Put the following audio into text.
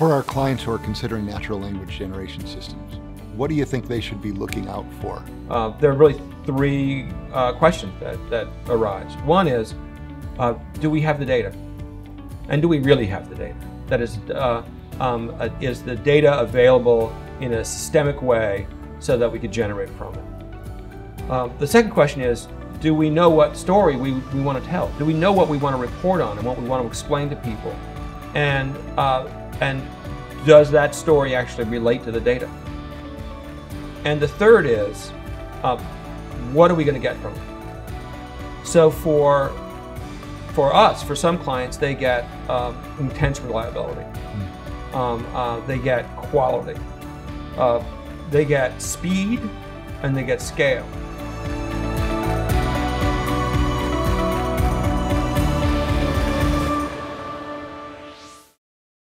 For our clients who are considering natural language generation systems, what do you think they should be looking out for? Uh, there are really three uh, questions that, that arise. One is, uh, do we have the data? And do we really have the data? That is, uh, um, uh, is the data available in a systemic way so that we could generate from it? Um, the second question is, do we know what story we, we want to tell? Do we know what we want to report on and what we want to explain to people? And, uh, and does that story actually relate to the data? And the third is, uh, what are we going to get from it? So for for us, for some clients, they get uh, intense reliability. Um, uh, they get quality. Uh, they get speed, and they get scale.